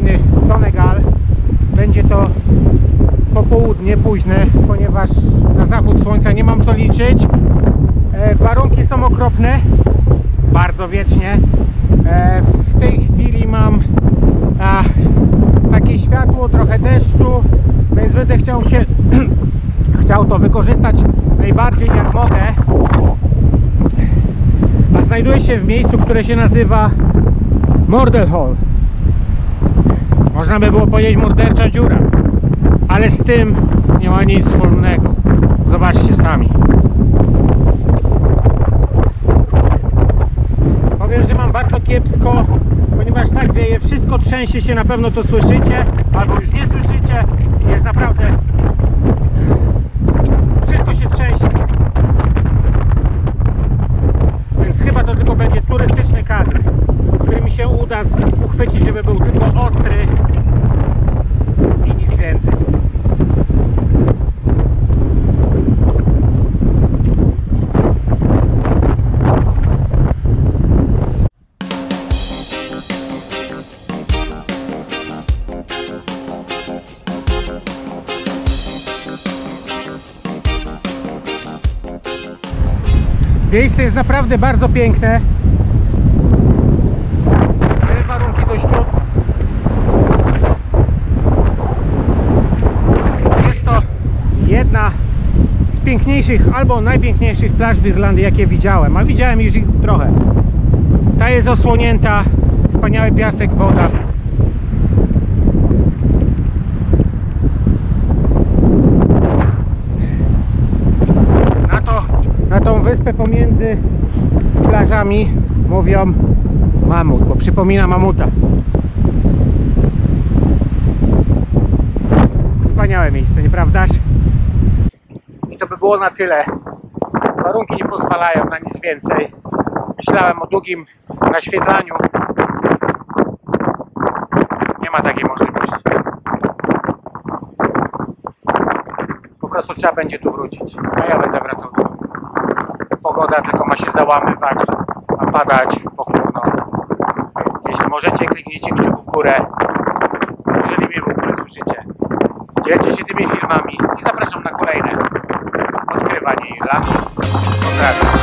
kolejny Donegal. Będzie to popołudnie późne, ponieważ na zachód słońca nie mam co liczyć. E, warunki są okropne, bardzo wiecznie. E, w tej chwili mam a, takie światło, trochę deszczu, więc będę chciał się chciał to wykorzystać najbardziej jak mogę. A znajduję się w miejscu, które się nazywa Mordel Hall. Można by było powiedzieć mordercza dziura, ale z tym nie ma nic wspólnego. Zobaczcie sami. Powiem, że mam bardzo kiepsko, ponieważ tak wieje, wszystko trzęsie się, na pewno to słyszycie, albo już nie słyszycie. Jest naprawdę... Wszystko się trzęsie. Więc chyba to tylko będzie turystyczny kadr, który mi się uda z- uchwycić, żeby był tylko ostry i nic więcej. Miejsce jest naprawdę bardzo piękne, ale warunki dość trudne. Jest to jedna z piękniejszych albo najpiękniejszych plaż w Irlandii, jakie widziałem, a widziałem już ich trochę. Ta jest osłonięta, wspaniały piasek, woda. Na, to, na tą wyspę pomiędzy plażami mówią mamut, bo przypomina mamuta. Wspaniałe miejsce, nieprawdaż? To by było na tyle. Warunki nie pozwalają na nic więcej. Myślałem o długim naświetlaniu. Nie ma takiej możliwości. Po prostu trzeba będzie tu wrócić. A ja będę wracał do domu. Pogoda tylko ma się załamywać, ma padać pochmurno. Więc jeśli możecie, kliknijcie kciuk w górę. Jeżeli mnie w ogóle słyszycie. Dzielcie się tymi filmami i zapraszam na kolejne y Ramos.